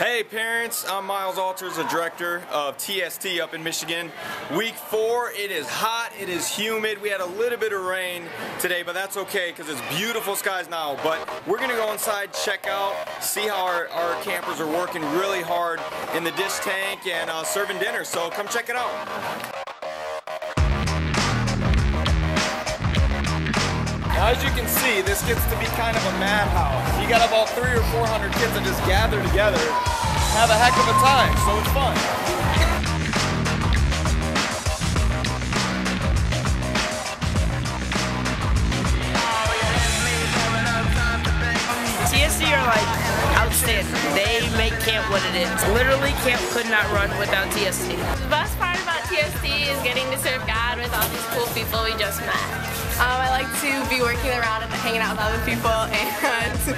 Hey parents, I'm Miles Alters, the director of TST up in Michigan. Week four, it is hot, it is humid. We had a little bit of rain today, but that's okay because it's beautiful skies now. But we're gonna go inside, check out, see how our, our campers are working really hard in the dish tank and uh, serving dinner. So come check it out. As you can see, this gets to be kind of a madhouse. You got about three or four hundred kids that just gather together have a heck of a time, so it's fun. TSC are like outstanding. They make camp what it is. Literally, camp could not run without TSC. The best part about TSC is getting to serve God with all these cool people we just met. Um, I like to be working around and hanging out with other people and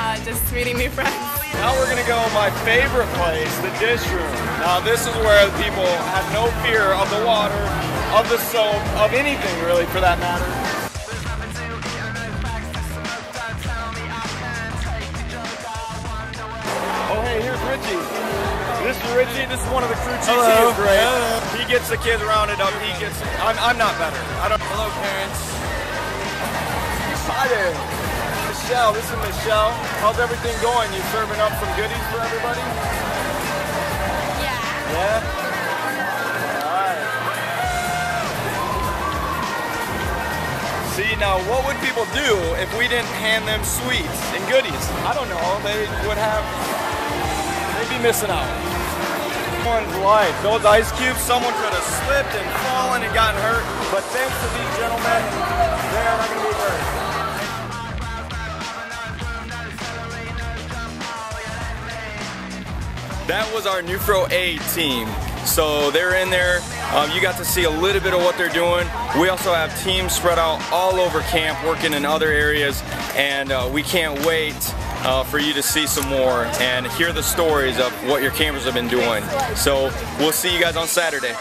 uh, just meeting new friends. Now we're gonna go my favorite place, the dish room. Now this is where people have no fear of the water, of the soap, of anything really for that matter. Oh hey, here's Richie. This is Richie. This is one of the crew chiefs. He is great. He gets the kids rounded up. He gets. I'm, I'm not better. I don't. Hello, parents. Hi. Michelle, this is Michelle. How's everything going? You serving up some goodies for everybody? Yeah. Yeah? Alright. See, now what would people do if we didn't hand them sweets and goodies? I don't know. They would have, they'd be missing out. Someone's life. Those ice cubes, someone could have slipped and fallen and gotten hurt, but thanks to these gentlemen, they're not going to be hurt. That was our Nufro A team. So they're in there. Um, you got to see a little bit of what they're doing. We also have teams spread out all over camp working in other areas and uh, we can't wait uh, for you to see some more and hear the stories of what your campers have been doing. So we'll see you guys on Saturday.